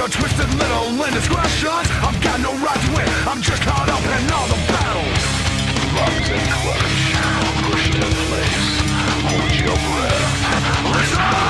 your twisted little indiscretions I've got no right to win. I'm just caught up in all the battles. Locked in clutch, pushed in place. Hold your breath, listen!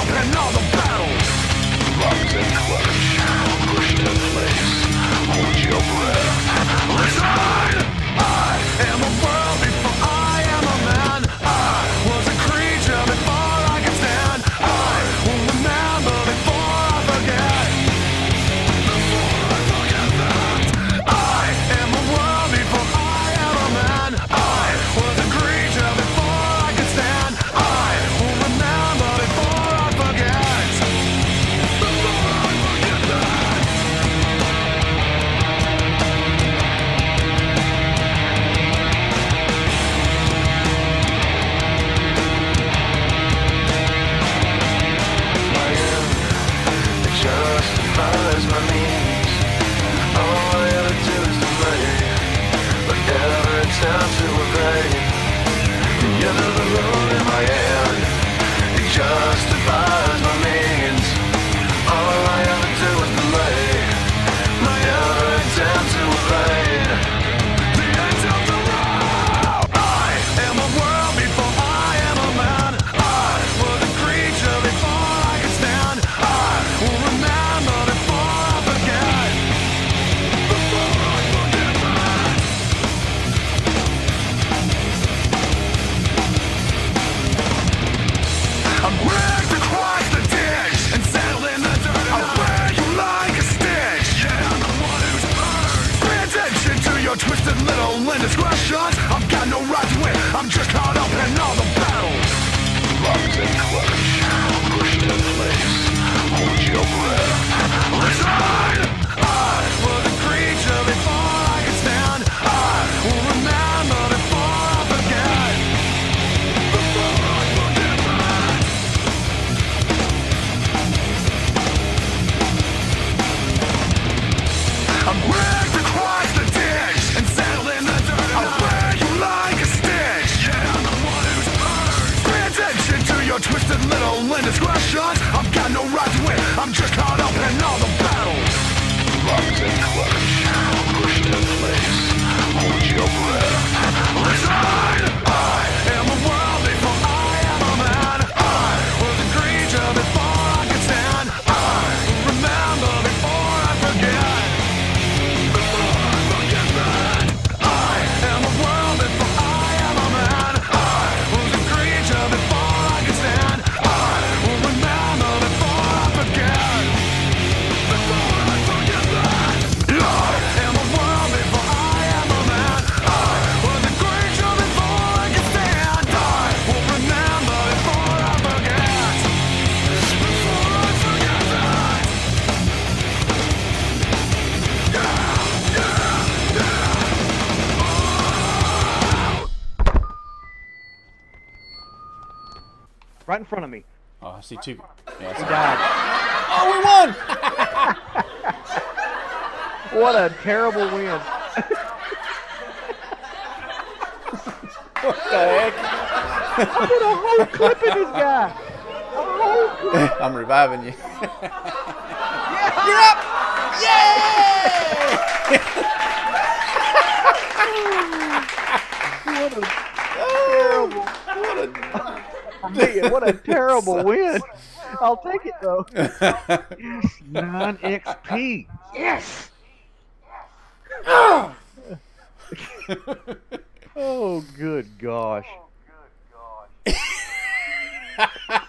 down to a grave The end of the road in my hand It justifies don't lend discretion I've got no right to win. I'm just caught up in all the battles. Locked in clutch Pushed in place. Hold your breath. Listen right in front of me. Oh, I see two. Yeah, I He died. oh, we won! What a terrible win. What the heck? I did a whole clip of this guy. A whole clip. I'm reviving you. What a terrible, man, what a terrible win. I'll take it though. Yes, 9 XP. Yes. Oh. Oh, good gosh. Oh,